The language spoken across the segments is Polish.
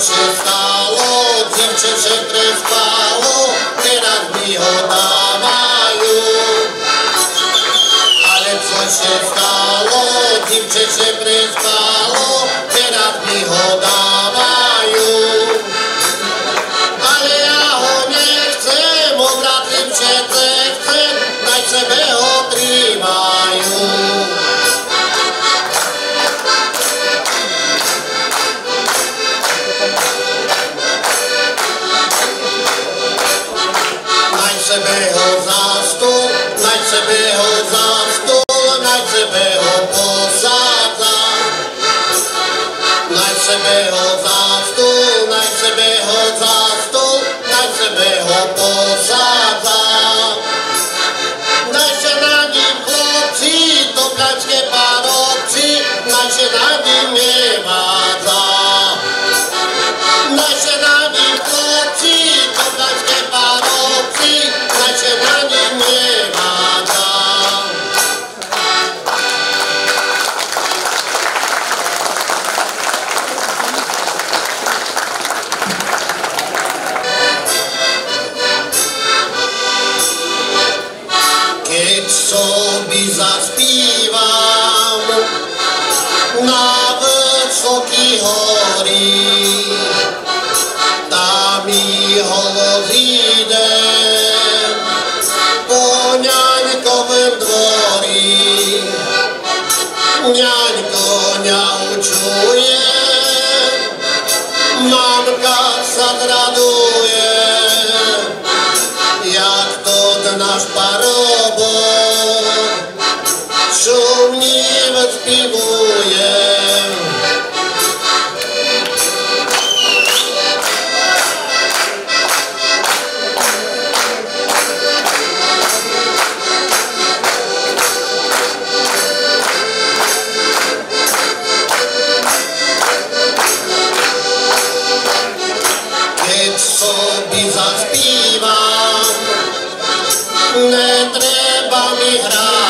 się stało, dziewczę się přeběhl za stůl, než přeběhl za stůl, než přeběhl posádza. Naše nad ním chlopci, to kačke parobci, naše nad ním nevádza. Naše горі, та мій головіде по няньковим дворі, нянько нячує, мамка заградує, як тут наш паробок, шумніво співує. netreba mi hrát.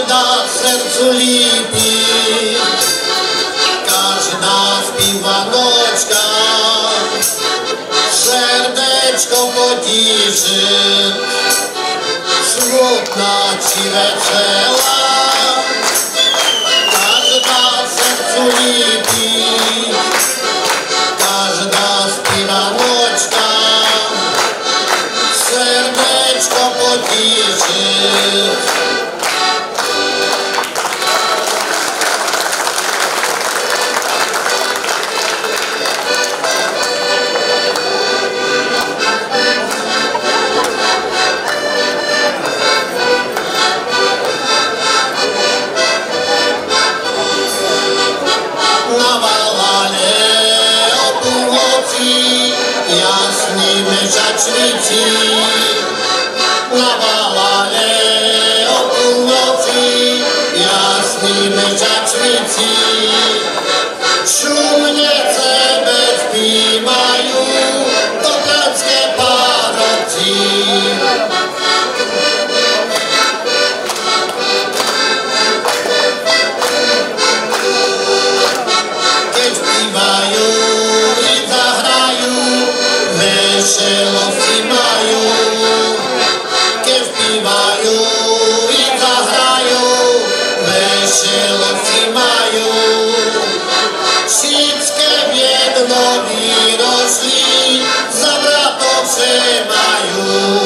każda w sercu lipi, każda śpiwanoczka serdeczko pociszy. Smutna ci wesela, każda w sercu lipi, każda śpiwanoczka serdeczko pociszy. Jasni myszacznicy. Na bałwanie o północy jasni myszacznicy. Szumnie cebę śpiwają, to kleckie parobcy. Keď śpiewają Sickie biedno mi rośli, za brato przemaju.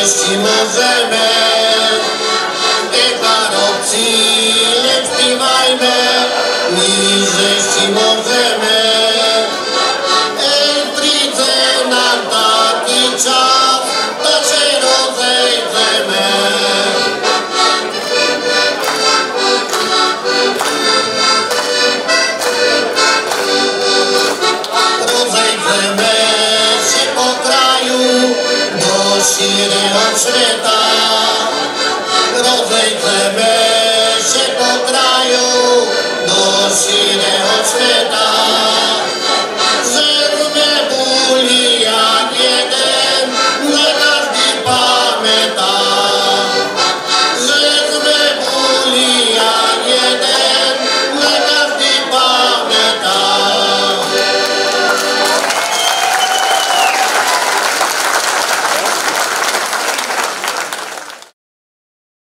Jeśli możemy, te parobci śpiewajmy, niż jeśli możemy.